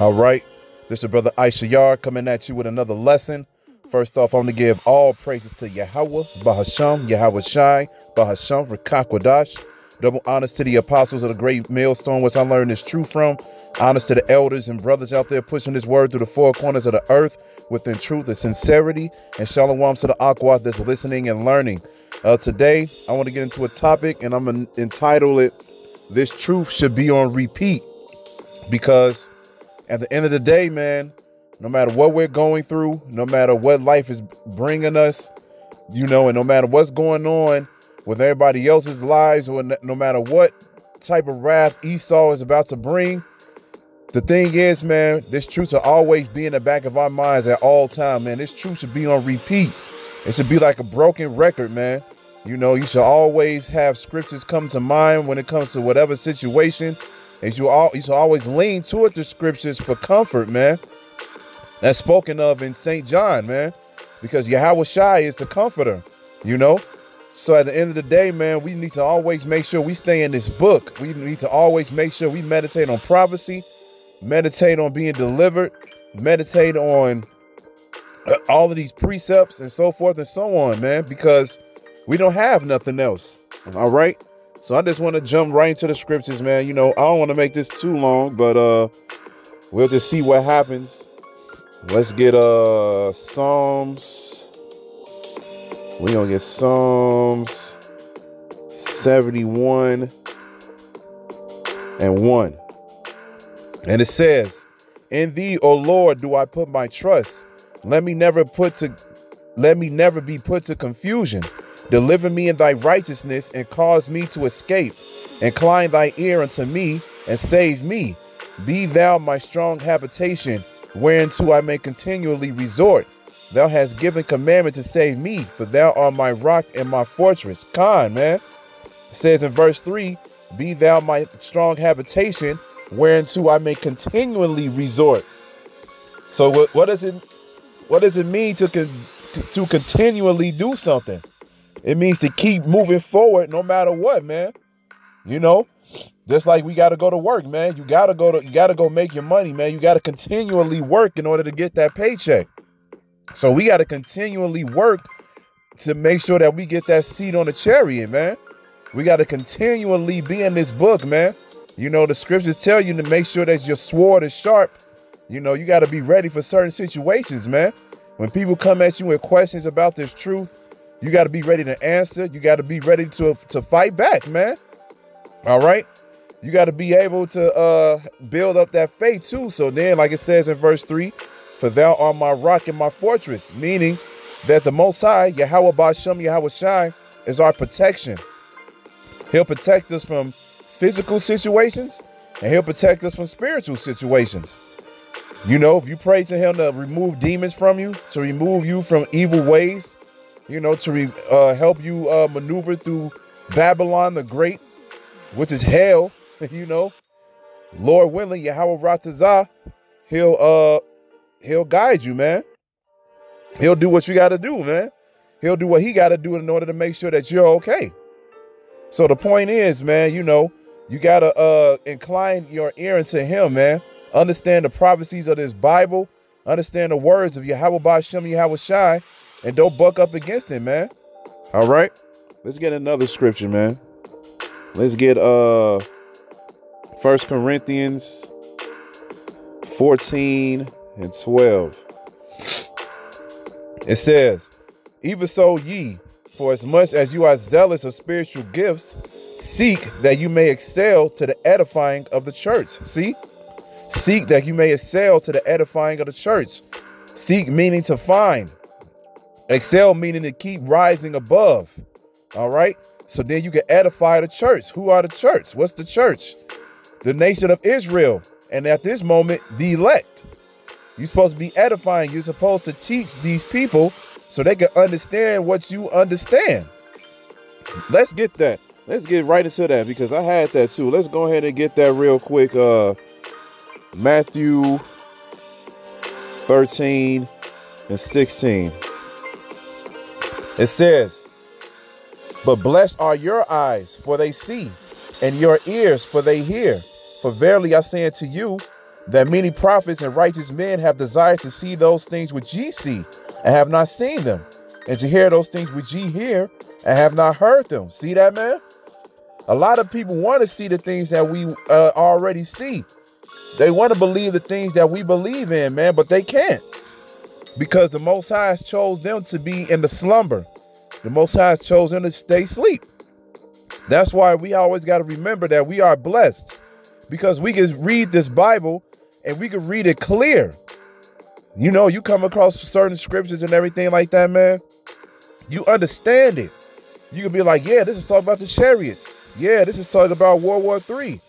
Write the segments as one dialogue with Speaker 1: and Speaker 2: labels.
Speaker 1: All right. This is brother Ishayar coming at you with another lesson. First off, I'm going to give all praises to Yahweh, Bahasham, Yahweh Shai, Bahasham, Rakakwadash. Double honors to the apostles of the great millstone, which I learned is true from. Honors to the elders and brothers out there pushing this word through the four corners of the earth within truth and sincerity. And shalom to the aqua that's listening and learning. Uh, today, I want to get into a topic, and I'm going to entitle it, This Truth Should Be on Repeat. Because at the end of the day, man, no matter what we're going through, no matter what life is bringing us, you know, and no matter what's going on with everybody else's lives, or no matter what type of wrath Esau is about to bring, the thing is, man, this truth should always be in the back of our minds at all time, man. This truth should be on repeat. It should be like a broken record, man. You know, you should always have scriptures come to mind when it comes to whatever situation. And you all you should always lean toward the scriptures for comfort, man. That's spoken of in St. John, man. Because Yahweh Shai is the comforter, you know? So at the end of the day, man, we need to always make sure we stay in this book. We need to always make sure we meditate on prophecy, meditate on being delivered, meditate on uh, all of these precepts and so forth and so on, man, because we don't have nothing else. All right. So I just want to jump right into the scriptures, man. You know, I don't want to make this too long, but uh we'll just see what happens. Let's get uh Psalms. We gonna get Psalms 71 and 1. And it says, In thee, O Lord, do I put my trust. Let me never put to let me never be put to confusion. Deliver me in thy righteousness and cause me to escape. Incline thy ear unto me and save me. Be thou my strong habitation, whereunto I may continually resort. Thou hast given commandment to save me, for thou art my rock and my fortress. Con, man. It says in verse 3 Be thou my strong habitation, whereunto I may continually resort. So what, what does it what does it mean to con, to continually do something? It means to keep moving forward no matter what, man. You know, just like we got to go to work, man. You got to go to you got to go make your money, man. You got to continually work in order to get that paycheck. So we got to continually work to make sure that we get that seat on the chariot, man. We got to continually be in this book, man. You know, the scriptures tell you to make sure that your sword is sharp. You know, you got to be ready for certain situations, man. When people come at you with questions about this truth, you got to be ready to answer. You got to be ready to to fight back, man. All right? You got to be able to uh build up that faith too. So then, like it says in verse 3, for thou art my rock and my fortress, meaning that the Most High, Yahweh Bashem, Yahweh Shai, is our protection. He'll protect us from physical situations and he'll protect us from spiritual situations. You know, if you pray to him to remove demons from you, to remove you from evil ways, you know, to re, uh, help you uh, maneuver through Babylon the Great, which is hell, you know, Lord willing, Yahweh Ratazah, he'll uh he'll guide you, man. He'll do what you got to do, man. He'll do what he got to do in order to make sure that you're okay. So the point is, man, you know, you got to uh incline your ear into him, man. Understand the prophecies of this Bible. Understand the words of Yahweh Bashem, Yahweh Shai, and don't buck up against him, man. All right. Let's get another scripture, man. Let's get uh First Corinthians 14 and 12. It says, Even so ye, for as much as you are zealous of spiritual gifts, seek that you may excel to the edifying of the church. See? Seek that you may excel to the edifying of the church. Seek meaning to find. Excel meaning to keep rising above. All right. So then you can edify the church. Who are the church? What's the church? The nation of Israel. And at this moment, the elect. You're supposed to be edifying. You're supposed to teach these people so they can understand what you understand. Let's get that. Let's get right into that because I had that too. Let's go ahead and get that real quick. Uh Matthew 13 and 16. It says, But blessed are your eyes, for they see, and your ears, for they hear. For verily I say unto you, that many prophets and righteous men have desired to see those things which ye see and have not seen them, and to hear those things which ye hear and have not heard them. See that, man? A lot of people want to see the things that we uh, already see. They want to believe the things that we believe in, man, but they can't because the Most High has chose them to be in the slumber. The Most High has chosen to stay asleep. That's why we always got to remember that we are blessed because we can read this Bible and we can read it clear. You know, you come across certain scriptures and everything like that, man. You understand it. You can be like, yeah, this is talking about the chariots. Yeah, this is talking about World War Three.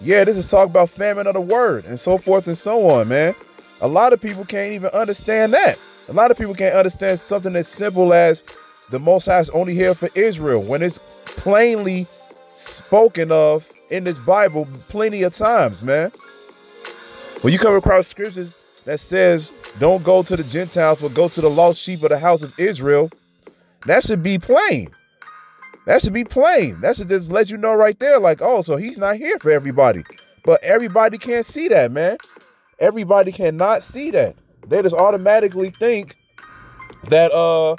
Speaker 1: Yeah, this is talking about famine of the word and so forth and so on, man. A lot of people can't even understand that. A lot of people can't understand something as simple as the Most High is only here for Israel when it's plainly spoken of in this Bible plenty of times, man. When you come across scriptures that says, don't go to the Gentiles, but go to the lost sheep of the house of Israel, that should be plain. That should be plain. That should just let you know right there, like, oh, so he's not here for everybody. But everybody can't see that, man. Everybody cannot see that. They just automatically think that uh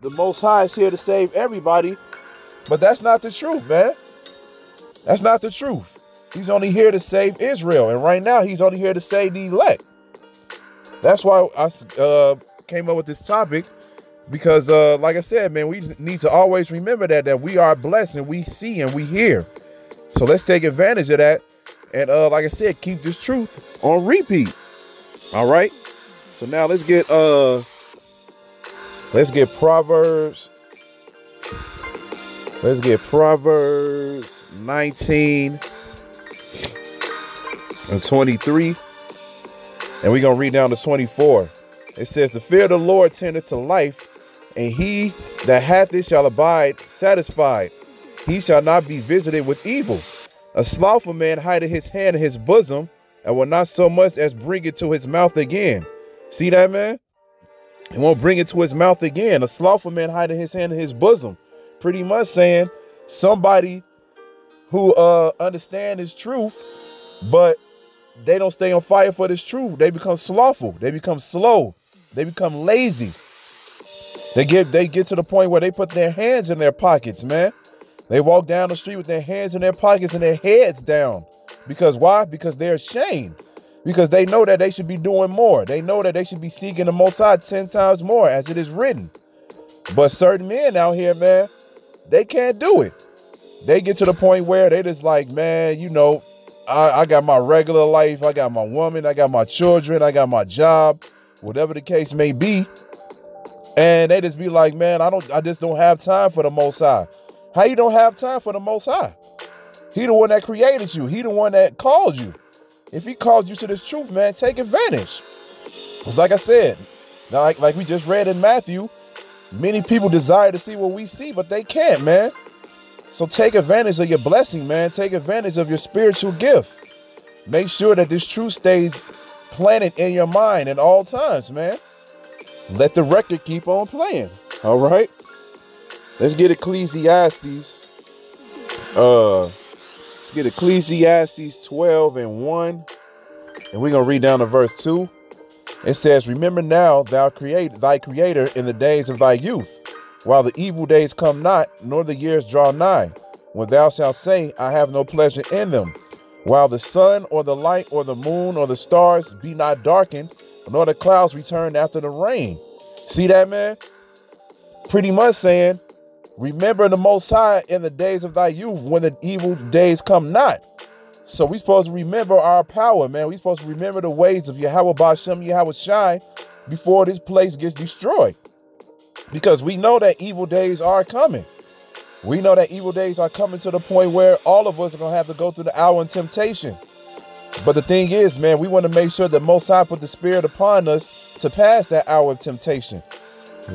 Speaker 1: the most high is here to save everybody. But that's not the truth, man. That's not the truth. He's only here to save Israel. And right now, he's only here to save the elect. That's why I uh, came up with this topic because uh, like i said man we need to always remember that that we are blessed and we see and we hear so let's take advantage of that and uh, like i said keep this truth on repeat. All right? So now let's get uh let's get proverbs. Let's get proverbs 19 and 23 and we're gonna read down to 24 it says the fear of the lord tendeth to life and he that hath it shall abide satisfied. He shall not be visited with evil. A slothful man hideth his hand in his bosom, and will not so much as bring it to his mouth again. See that, man? He won't bring it to his mouth again. A slothful man hideth his hand in his bosom. Pretty much saying somebody who uh understand his truth, but they don't stay on fire for this truth. They become slothful. They become slow. They become lazy. They get they get to the point where they put their hands in their pockets, man. They walk down the street with their hands in their pockets and their heads down. Because why? Because they're ashamed. Because they know that they should be doing more. They know that they should be seeking the Most High 10 times more, as it is written. But certain men out here, man, they can't do it. They get to the point where they just like, man, you know, I, I got my regular life. I got my woman. I got my children. I got my job. Whatever the case may be. And they just be like, man, I don't I just don't have time for the most high. How you don't have time for the most high? He the one that created you. He the one that called you. If he called you to this truth, man, take advantage. It's like I said, like, like we just read in Matthew, many people desire to see what we see, but they can't, man. So take advantage of your blessing, man. Take advantage of your spiritual gift. Make sure that this truth stays planted in your mind at all times, man let the record keep on playing. All right. Let's get Ecclesiastes. Uh, let's get Ecclesiastes 12 and 1. And we're going to read down to verse 2. It says, Remember now thou create thy creator in the days of thy youth, while the evil days come not, nor the years draw nigh, when thou shalt say, I have no pleasure in them, while the sun or the light or the moon or the stars be not darkened, nor the clouds return after the rain. See that, man? Pretty much saying, remember the Most High in the days of thy youth when the evil days come not. So we supposed to remember our power, man. We supposed to remember the ways of Yahweh Bashem, Yahweh Shai before this place gets destroyed. Because we know that evil days are coming. We know that evil days are coming to the point where all of us are going to have to go through the hour of temptation. But the thing is, man, we want to make sure that Most High put the Spirit upon us to pass that hour of temptation.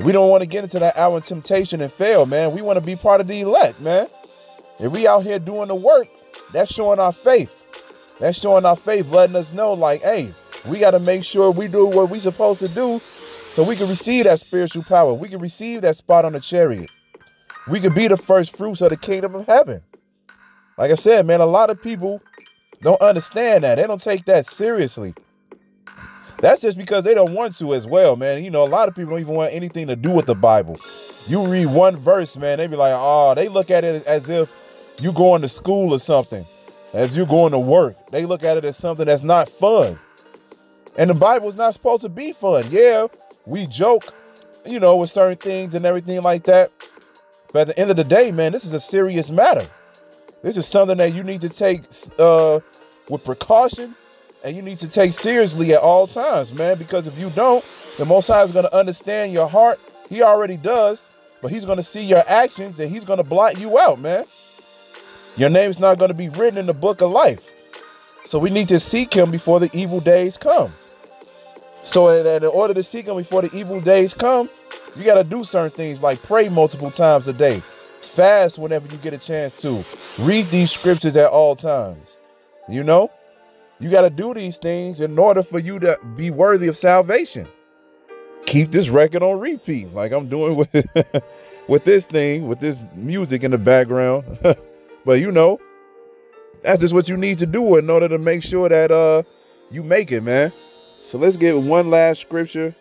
Speaker 1: We don't want to get into that hour of temptation and fail, man. We want to be part of the elect, man. If we out here doing the work, that's showing our faith. That's showing our faith, letting us know, like, hey, we got to make sure we do what we supposed to do so we can receive that spiritual power. We can receive that spot on the chariot. We can be the first fruits of the kingdom of heaven. Like I said, man, a lot of people don't understand that. They don't take that seriously. That's just because they don't want to as well, man. You know, a lot of people don't even want anything to do with the Bible. You read one verse, man, they be like, oh, they look at it as if you're going to school or something, as you're going to work. They look at it as something that's not fun. And the Bible is not supposed to be fun. Yeah, we joke, you know, with certain things and everything like that. But at the end of the day, man, this is a serious matter. This is something that you need to take uh, with precaution and you need to take seriously at all times, man, because if you don't, the Most High is going to understand your heart. He already does, but he's going to see your actions and he's going to blot you out, man. Your name's not going to be written in the book of life. So we need to seek him before the evil days come. So in order to seek him before the evil days come, you got to do certain things like pray multiple times a day, fast whenever you get a chance to, read these scriptures at all times. You know? You got to do these things in order for you to be worthy of salvation. Keep this record on repeat, like I'm doing with with this thing, with this music in the background. but you know, that's just what you need to do in order to make sure that uh you make it, man. So let's get one last scripture.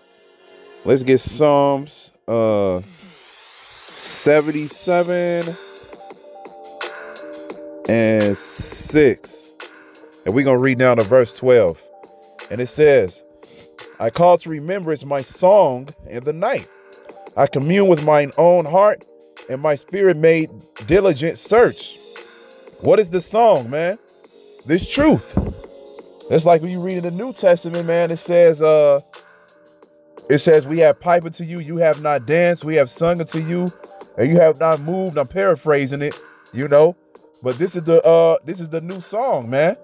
Speaker 1: Let's get Psalms uh 77 and 6. And we're going to read down to verse 12. And it says, I call to remembrance my song in the night. I commune with mine own heart, and my spirit made diligent search. What is the song, man? This truth. It's like when you read in the New Testament, man, it says, uh, it says, We have piped unto you, you have not danced, we have sung unto you, and you have not moved. I'm paraphrasing it, you know. But this is the uh this is the new song, man.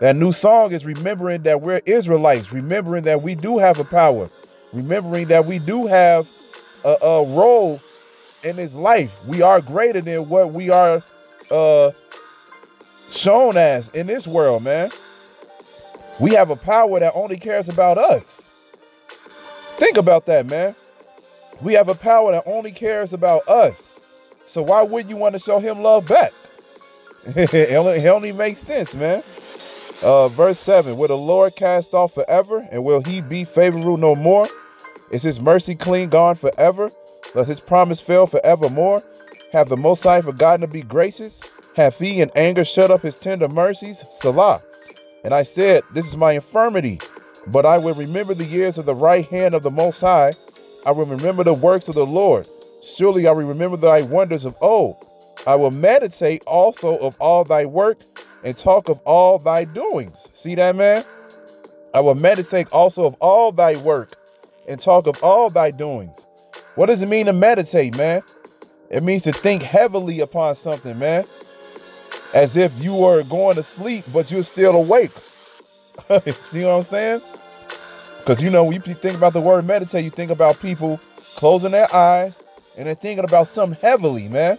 Speaker 1: That new song is remembering that we're Israelites, remembering that we do have a power, remembering that we do have a, a role in this life. We are greater than what we are uh, shown as in this world, man. We have a power that only cares about us. Think about that, man. We have a power that only cares about us. So why wouldn't you want to show him love back? it, only, it only makes sense, man. Uh, verse 7 Will the Lord cast off forever, and will he be favorable no more? Is his mercy clean gone forever? Does his promise fail forevermore? Have the Most High forgotten to be gracious? Have he in anger shut up his tender mercies? Salah. And I said, This is my infirmity, but I will remember the years of the right hand of the Most High. I will remember the works of the Lord. Surely I will remember thy wonders of old. I will meditate also of all thy work and talk of all thy doings. See that, man? I will meditate also of all thy work and talk of all thy doings. What does it mean to meditate, man? It means to think heavily upon something, man. As if you were going to sleep, but you're still awake. See what I'm saying? Because, you know, when you think about the word meditate, you think about people closing their eyes and they're thinking about something heavily, man.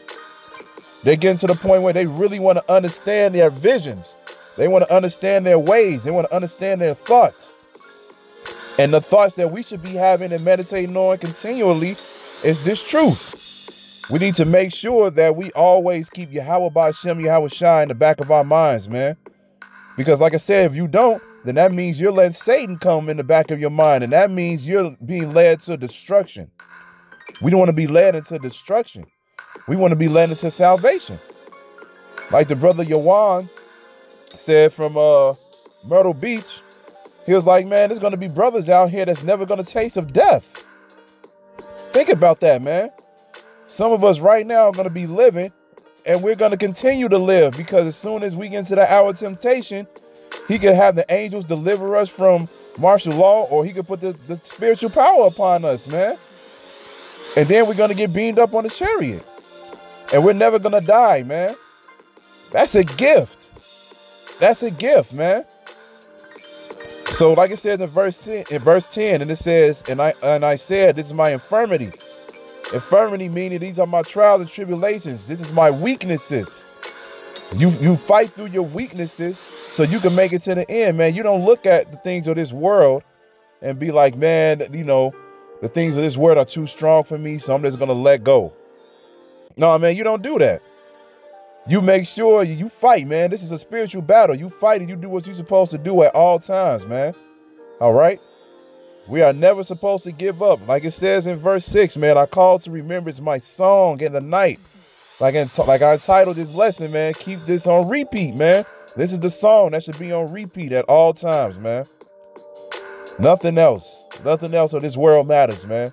Speaker 1: They're getting to the point where they really want to understand their visions. They want to understand their ways. They want to understand their thoughts. And the thoughts that we should be having and meditating on continually is this truth. We need to make sure that we always keep Yahweh Bashem, Yahweh Shai in the back of our minds, man. Because like I said, if you don't, then that means you're letting Satan come in the back of your mind. And that means you're being led to destruction. We don't want to be led into destruction. We want to be led into salvation. Like the brother Yawan said from uh, Myrtle Beach, he was like, man, there's going to be brothers out here that's never going to taste of death. Think about that, man. Some of us right now are going to be living and we're going to continue to live because as soon as we get into the hour of temptation, he could have the angels deliver us from martial law or he could put the, the spiritual power upon us, man. And then we're going to get beamed up on the chariot. And we're never going to die, man. That's a gift. That's a gift, man. So, like it says in verse 10, in verse 10, and it says, and I and I said, This is my infirmity. Infirmity meaning these are my trials and tribulations. This is my weaknesses. You you fight through your weaknesses so you can make it to the end, man. You don't look at the things of this world and be like, man, you know, the things of this world are too strong for me, so I'm just gonna let go. No, man, you don't do that. you make sure you fight, man. This is a spiritual battle. You fight and you do what you're supposed to do at all times, man. All right. We are never supposed to give up. Like it says in verse 6, man, I call to remembrance my song in the night. Like, in, like I titled this lesson, man, keep this on repeat, man. This is the song that should be on repeat at all times, man. Nothing else. Nothing else of this world matters, man.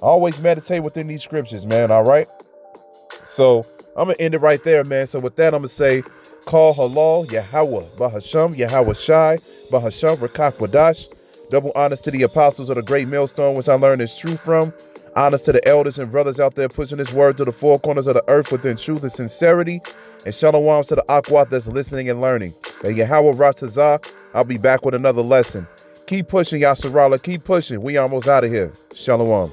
Speaker 1: Always meditate within these scriptures, man. All right. So I'm gonna end it right there, man. So with that, I'm gonna say, call halal Yahweh, Bahasham Yahweh Shai, Bahasham Rakak Wadash. Double honors to the apostles of the great millstone, which I learned is true from. Honors to the elders and brothers out there pushing this word to the four corners of the earth within truth and sincerity. And shalom to the Akwat that's listening and learning. And Yahweh Ratazah, I'll be back with another lesson. Keep pushing, Yasharahla. Keep pushing. We almost out of here. Shalom.